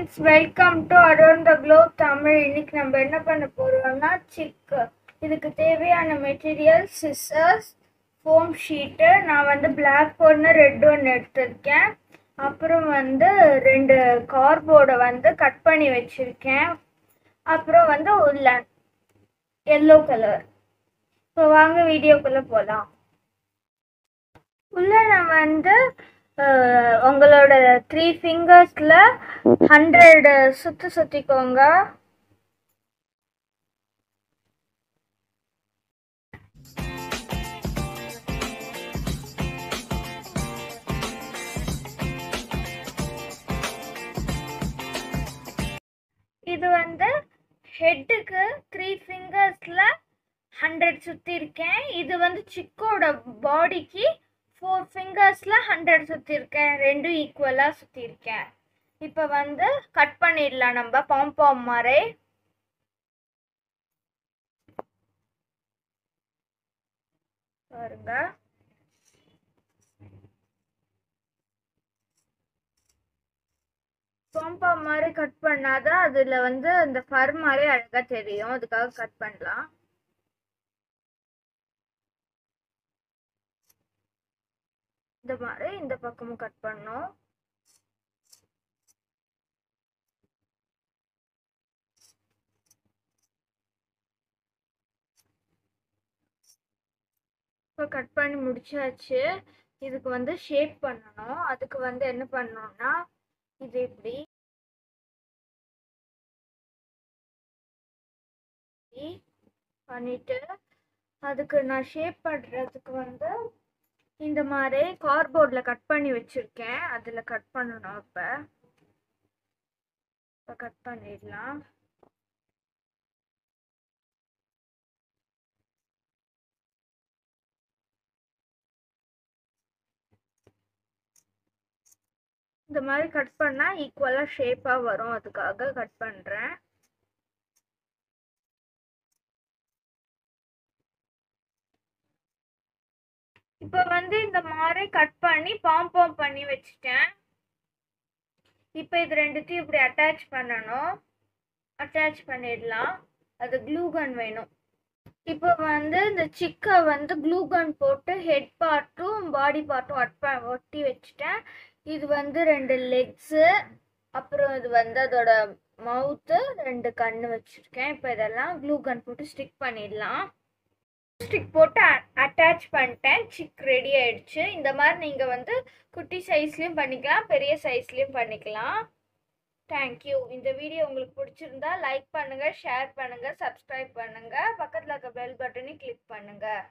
Friends welcome to around the globe Tamil இன்னைக்கு நம்ம என்ன பண்ண போகிறோம்னா சிக்கு. இதுக்கு தேவையான மெட்டீரியல் சிஸ்ஸர்ஸ் ஃபோம் ஷீட்டு நான் வந்து பிளாக் ஒன்று ரெட் ஒன்று எடுத்திருக்கேன். அப்புறம் வந்து ரெண்டு கார்போர்டை வந்து கட் பண்ணி வச்சுருக்கேன். அப்புறம் வந்து உள்ளன் எல்லோ கலர் இப்போ வாங்க வீடியோக்குள்ளே போகலாம் உள்ள நான் வந்து உங்களோட த்ரீ ஃபிங்கர்ஸில் ஹண்ட்ரட் சுற்றி சுற்றிக்கோங்க இது வந்து ஹெட்டுக்கு த்ரீ ஃபிங்கர்ஸில் ஹண்ட்ரட் சுற்றி இருக்கேன் இது வந்து சிக்கோட பாடிக்கு ஃபோர் ஃபிங்கர்ஸில் ஹண்ட்ரட் சுற்றிருக்கேன் ரெண்டும் ஈக்குவலாக சுற்றிருக்கேன் இப்போ வந்து கட் பண்ணிடலாம் நம்ம பாம்பாம் மாதிரி. பாருங்க. பாம்பாம் மாதிரி கட் பண்ணாதான் அதில் வந்து அந்த ஃபர் மாதிரி அழகாக தெரியும். அதுக்காக கட் பண்ணலாம். இந்த மாதிரி இந்த பக்கமும் கட் பண்ணோம் இப்போ கட் பண்ணி முடிச்சாச்சு. இதுக்கு வந்து ஷேப் பண்ணணும். அதுக்கு வந்து என்ன பண்ணணும்னா இது இப்படி. இப்படி பண்ணிட்டு அதுக்கு நான் ஷேப் பண்ணுறதுக்கு வந்து இந்த மாதிரி கார்போர்டில் கட் பண்ணி வச்சுருக்கேன். அதில் கட் பண்ணணும் இப்போ இப்போ கட் பண்ணிடலாம். இந்த மாதிரி கட் பண்ணால் ஈக்குவலாக ஷேப்பாக வரும். அதுக்காக கட் பண்ணுறேன் இப்போ வந்து இந்த மாதிரி கட் பண்ணி பாம்பாம் பண்ணி வச்சுட்டேன். இப்போ இது ரெண்டுத்தையும் இப்படி அட்டாச் பண்ணணும். அட்டாச் பண்ணிடலாம். அது க்ளூ கன் வேணும். இப்போ வந்து இந்த சிக்கை வந்து க்ளூ கன் போட்டு ஹெட் பார்ட்டும் பாடி பார்ட்டும் அட்ப ஒட்டி வச்சுட்டேன். இது வந்து ரெண்டு லெக்ஸு அப்புறம் இது வந்து அதோட மவுத்து ரெண்டு கண்ணு வச்சுருக்கேன். இப்போ இதெல்லாம் க்ளூ கன் போட்டு ஸ்டிக் பண்ணிடலாம். ஸ்டிக் போட்டு அட்டாச் பண்ணிட்டேன். சிக் ரெடி ஆயிடுச்சு. இந்த மாதிரி நீங்கள் வந்து குட்டி சைஸ்லேயும் பண்ணிக்கலாம் பெரிய சைஸ்லேயும் பண்ணிக்கலாம். தேங்க்யூ இந்த வீடியோ உங்களுக்கு பிடிச்சிருந்தா லைக் பண்ணுங்கள் ஷேர் பண்ணுங்கள் சப்ஸ்கிரைப் பண்ணுங்கள் பக்கத்தில் இருக்க பெல் பட்டனையும் கிளிக் பண்ணுங்கள்